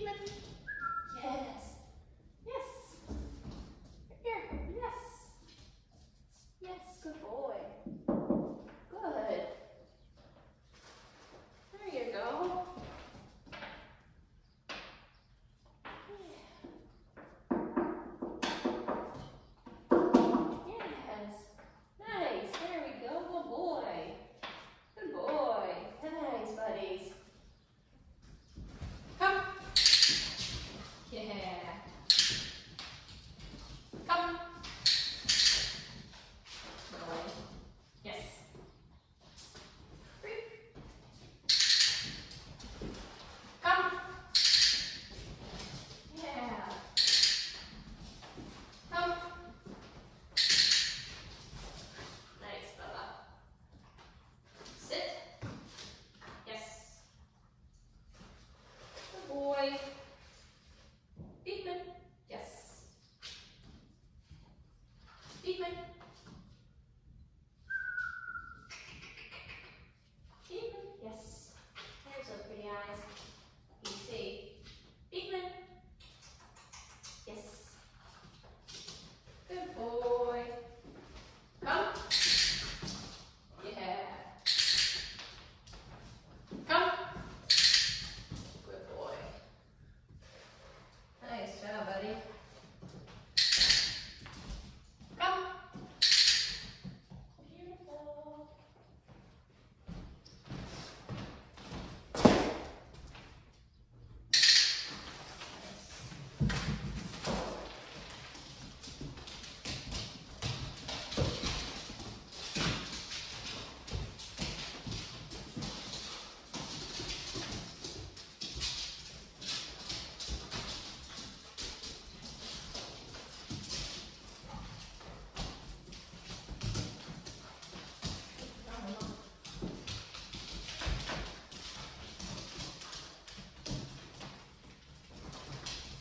treatment?